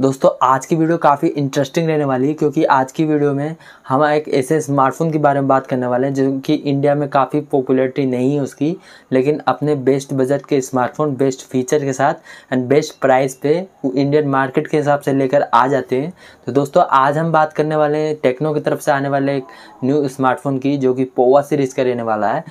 दोस्तों, आज की वीडियो काफ़ी इंटरेस्टिंग रहने वाली है, क्योंकि आज की वीडियो में हम एक ऐसे स्मार्टफ़ोन के बारे में बात करने वाले हैं, जो कि इंडिया में काफ़ी पॉपुलैरिटी नहीं है उसकी, लेकिन अपने बेस्ट बजट के स्मार्टफ़ोन बेस्ट फीचर के साथ एंड बेस्ट प्राइस पे इंडियन मार्केट के हिसाब से लेकर आ जाते हैं। तो दोस्तों, आज हम बात करने वाले हैं टेक्नो की तरफ़ से आने वाले एक न्यू स्मार्टफ़ोन की, जो कि पोवा सीरीज़ का रहने वाला है।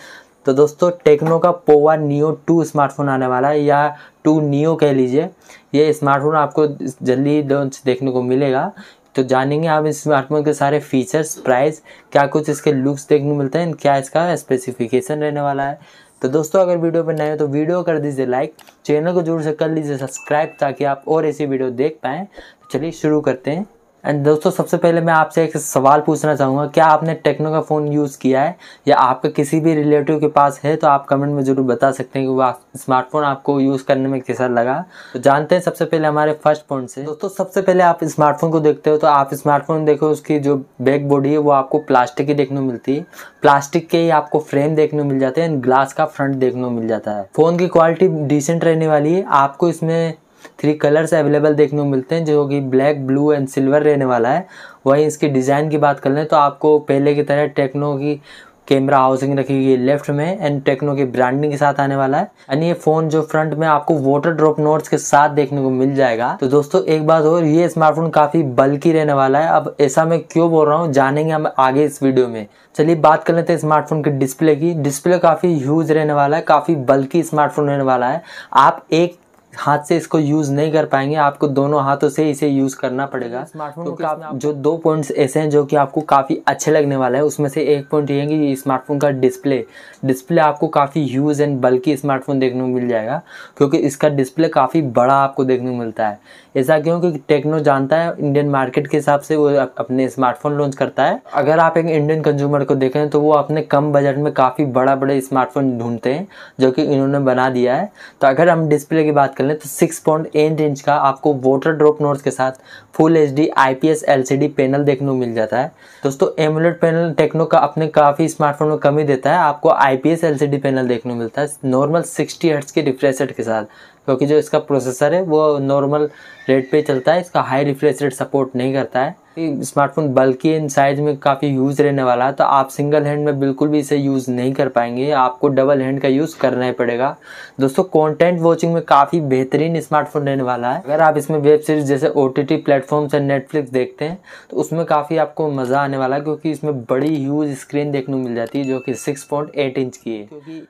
तो दोस्तों टेक्नो का पोवा नियो टू स्मार्टफ़ोन आने वाला है, या टू नियो कह लीजिए। ये स्मार्टफ़ोन आपको जल्दी लॉन्च देखने को मिलेगा। तो जानेंगे आप इस स्मार्टफ़ोन के सारे फीचर्स प्राइस क्या कुछ इसके लुक्स देखने को मिलते हैं, क्या इसका स्पेसिफिकेशन रहने वाला है। तो दोस्तों, अगर वीडियो पर नए हो तो वीडियो कर दीजिए लाइक चैनल को ज़रूर से कर लीजिए सब्सक्राइब ताकि आप और ऐसी वीडियो देख पाएँ। तो चलिए शुरू करते हैं। एंड दोस्तों, सबसे पहले मैं आपसे एक सवाल पूछना चाहूँगा, क्या आपने टेक्नो का फ़ोन यूज़ किया है? या आपका किसी भी रिलेटिव के पास है तो आप कमेंट में ज़रूर बता सकते हैं कि वो स्मार्टफ़ोन आपको यूज़ करने में कैसा लगा। तो जानते हैं सबसे पहले हमारे फ़र्स्ट पॉइंट से। दोस्तों, सबसे पहले आप स्मार्टफ़ोन को देखते हो तो आप स्मार्टफ़ोन देखो, उसकी जो बैक बॉडी है, वो आपको प्लास्टिक की देखने को मिलती है। प्लास्टिक के ही आपको फ्रेम देखने को मिल जाते हैं ग्लास का फ्रंट देखने को मिल जाता है। फ़ोन की क्वालिटी डिसेंट रहने वाली है। आपको इसमें थ्री कलर्स अवेलेबल देखने को मिलते हैं, जो कि ब्लैक, ब्लू एंड सिल्वर रहने वाला है। वहीं इसकी डिज़ाइन की बात कर लें तो आपको पहले की तरह टेक्नो की कैमरा हाउसिंग रखी गई लेफ़्ट में, एंड टेक्नो की ब्रांडिंग के साथ आने वाला है। एंड ये फ़ोन जो फ्रंट में आपको वाटर ड्रॉप नोट्स के साथ देखने को मिल जाएगा। तो दोस्तों, एक बात और, ये स्मार्टफ़ोन काफ़ी बल्कि रहने वाला है। अब ऐसा मैं क्यों बोल रहा हूँ, जानेंगे हम आगे इस वीडियो में। चलिए बात कर लेते हैं स्मार्टफ़ोन के डिस्प्ले की। डिस्प्ले काफ़ी ह्यूज रहने वाला है, काफ़ी बल्कि स्मार्टफ़ोन रहने वाला है। आप एक हाथ से इसको यूज़ नहीं कर पाएँगे आपको दोनों हाथों से इसे यूज़ करना पड़ेगा। स्मार्टफ़ोन का जो दो पॉइंट्स ऐसे हैं जो कि आपको काफ़ी अच्छे लगने वाले हैं उसमें से एक पॉइंट ये है कि स्मार्टफ़ोन का डिस्प्ले डिस्प्ले आपको काफ़ी ह्यूज एंड बल्कि स्मार्टफ़ोन देखने को मिल जाएगा क्योंकि इसका डिस्प्ले काफ़ी बड़ा आपको देखने को मिलता है। ऐसा क्यों? क्योंकि टेक्नो जानता है इंडियन मार्केट के हिसाब से वो अपने स्मार्टफ़ोन लॉन्च करता है। अगर आप एक इंडियन कंज्यूमर को देखें तो वो अपने कम बजट में काफ़ी बड़ा बड़े स्मार्टफ़ोन ढूंढते हैं जो कि इन्होंने बना दिया है। तो अगर हम डिस्प्ले की बात कर लें तो सिक्स पॉइंट एट इंच का आपको वाटर ड्रॉप नोट्स के साथ full H D I P S L C D panel देखने को मिल जाता है। दोस्तों एमुलेट पैनल टेक्नो का अपने काफ़ी स्मार्टफ़ोन में कमी देता है, आपको I P S L C D panel देखने को मिलता है। नॉर्मल सिक्सटी हर्ट्स के रिफ्रेश के साथ। क्योंकि जो इसका प्रोसेसर है, वो नॉर्मल रेट पे चलता है, इसका हाई रिफ्रेश रेट सपोर्ट नहीं करता है। स्मार्टफ़ोन बल्कि इन साइज़ में काफ़ी यूज़ रहने वाला है तो आप सिंगल हैंड में बिल्कुल भी इसे यूज़ नहीं कर पाएँगे। आपको डबल हैंड का यूज़ करना ही पड़ेगा। दोस्तों कंटेंट वॉचिंग में काफ़ी बेहतरीन स्मार्टफ़ोन रहने वाला है। अगर आप इसमें वेब सीरीज़ जैसे ओ टी टी प्लेटफॉर्म से नेटफ्लिक्स देखते हैं तो उसमें काफ़ी आपको मज़ा आने वाला है, क्योंकि इसमें बड़ी ह्यूज स्क्रीन देखने को मिल जाती है, जो कि सिक्स पॉइंट एट इंच की है। क्योंकि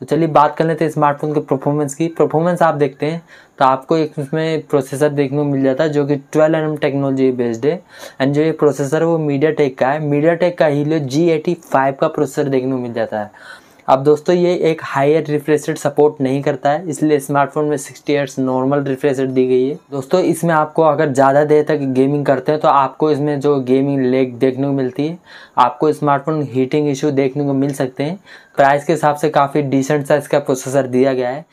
तो चलिए बात कर लेते हैं स्मार्टफ़ोन के परफॉर्मेंस की। परफॉर्मेंस आप देखते हैं तो आपको एक उसमें प्रोसेसर देखने को मिल जाता है जो कि 12 एन टेक्नोलॉजी बेस्ड है। एंड जो ये प्रोसेसर है वो मीडिया टेक का है। MediaTek Helio G eighty five five का प्रोसेसर देखने को मिल जाता है। अब दोस्तों, ये एक हायर रिफ्रेश रेट सपोर्ट नहीं करता है, इसलिए स्मार्टफ़ोन में sixty hertz normal refresh rate दी गई है। दोस्तों, इसमें आपको अगर ज़्यादा देर तक गेमिंग करते हैं तो आपको इसमें जो गेमिंग लेग देखने को मिलती है, आपको स्मार्टफ़ोन हीटिंग इशू देखने को मिल सकते हैं। प्राइस के हिसाब से काफ़ी डिसेंट सा इसका प्रोसेसर दिया गया है।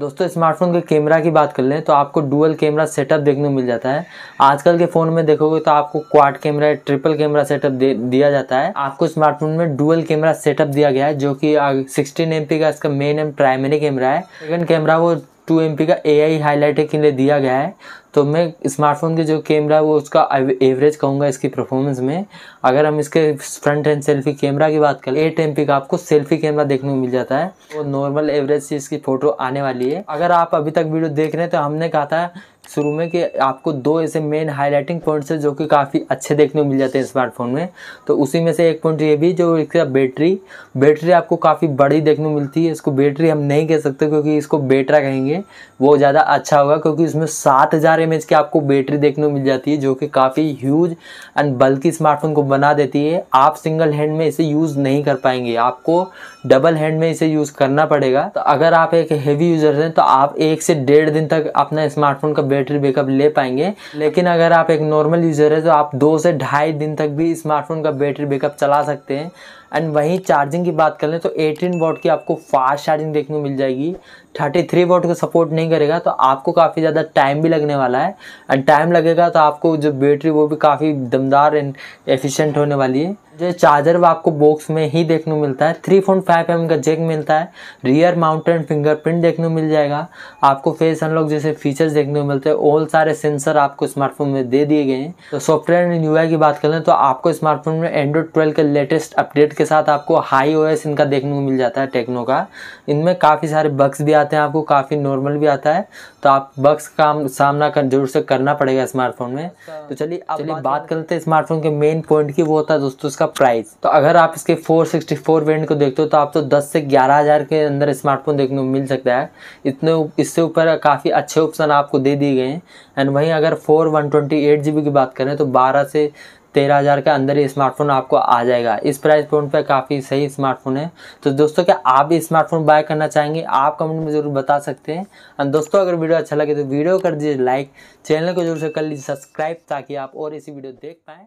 दोस्तों स्मार्टफ़ोन के कैमरा की बात कर लें तो आपको डुअल कैमरा सेटअप देखने को मिल जाता है। आजकल के फ़ोन में देखोगे तो आपको quad camera triple camera setup दिया जाता है। आपको स्मार्टफ़ोन में डुअल कैमरा सेटअप दिया गया है, जो कि सिक्सटीन एम का इसका मेन एम प्राइमरी कैमरा है। सेकंड कैमरा वो टू एम का ए आई हाईलाइटर के लिए दिया गया है। तो मैं स्मार्टफ़ोन के जो कैमरा है, वो उसका एवरेज कहूँगा इसकी परफॉर्मेंस में। अगर हम इसके फ्रंट एंड सेल्फी कैमरा की बात करें एट एम का आपको सेल्फी कैमरा देखने को मिल जाता है। वो नॉर्मल एवरेज से इसकी फ़ोटो आने वाली है। अगर आप अभी तक वीडियो देख रहे हैं तो हमने कहा था शुरू में कि आपको दो ऐसे मेन हाईलाइटिंग पॉइंट्स है जो कि काफ़ी अच्छे देखने को मिल जाते हैं स्मार्टफ़ोन में। तो उसी में से एक पॉइंट ये भी, जो इसका बैटरी। बैटरी आपको काफ़ी बड़ी देखने को मिलती है। इसको बैटरी हम नहीं कह सकते क्योंकि इसको बेटरा कहेंगे। वो ज़्यादा अच्छा होगा क्योंकि इसमें सात हज़ार एम की आपको बैटरी देखने को मिल जाती है, जो कि काफ़ी ह्यूज एंड बल्कि स्मार्टफ़ोन को बना देती है। आप सिंगल हैंड में इसे यूज़ नहीं कर पाएँगे। आपको डबल हैंड में इसे यूज़ करना पड़ेगा। तो अगर आप एक हैवी यूज़र हैं तो आप एक से डेढ़ दिन तक अपना स्मार्टफ़ोन का बैटरी बैकअप ले पाएँगे। लेकिन अगर आप एक नॉर्मल यूज़र है तो आप दो से ढाई दिन तक भी स्मार्टफ़ोन का बैटरी बैकअप चला सकते हैं। एंड वहीं चार्जिंग की बात कर लें तो 18 वोट की आपको फास्ट चार्जिंग देखने को मिल जाएगी। 33 वोट को सपोर्ट नहीं करेगा तो आपको काफ़ी ज़्यादा टाइम भी लगने वाला है। एंड टाइम लगेगा तो आपको जो बैटरी वो भी काफ़ी दमदार एंड एफिशिएंट होने वाली है। जो चार्जर वो आपको बॉक्स में ही देखने को मिलता है। थ्री पॉइंट फाइव एम का जेक मिलता है। रियर माउंटेन फिंगरप्रिंट देखने को मिल जाएगा। आपको फेस अनलॉक जैसे फीचर्स देखने को मिलते हैं। ऑल सारे सेंसर आपको स्मार्टफ़ोन में दे दिए गए हैं। तो सॉफ्टवेयर एंड यूआई की बात करें तो आपको स्मार्टफ़ोन में एंड्रॉइड ट्वेल्व के लेटेस्ट अपडेट के साथ आपको हाई ओएस इनका देखने को मिल जाता है टेक्नो का। इनमें काफ़ी सारे बग्स भी आते हैं आपको काफ़ी नॉर्मल भी आता है तो आप बग्स का सामना कर ज़रूर से करना पड़ेगा स्मार्टफ़ोन में। तो चलिए चलिए बात करते हैं स्मार्टफ़ोन के मेन पॉइंट की वो होता है दोस्तों इसका प्राइस तो अगर आप इसके 464 वेरिएंट को देखते हो तो आप तो 10 से ग्यारह हज़ार के अंदर स्मार्टफ़ोन देखने को मिल सकता है। इतने इससे ऊपर काफ़ी अच्छे ऑप्शन आपको दे दिए गए हैं। एंड वहीं अगर four one twenty eight G B की बात करें तो बारह से तेरह हज़ार के अंदर ही स्मार्टफ़ोन आपको आ जाएगा। इस प्राइस पॉइंट पे काफ़ी सही स्मार्टफ़ोन है। तो दोस्तों, क्या आप भी स्मार्टफ़ोन बाय करना चाहेंगे, आप कमेंट में ज़रूर बता सकते हैं। और दोस्तों, अगर वीडियो अच्छा लगे तो वीडियो कर दीजिए लाइक चैनल को ज़रूर से कर लीजिए सब्सक्राइब ताकि आप और ऐसी वीडियो देख पाएँ।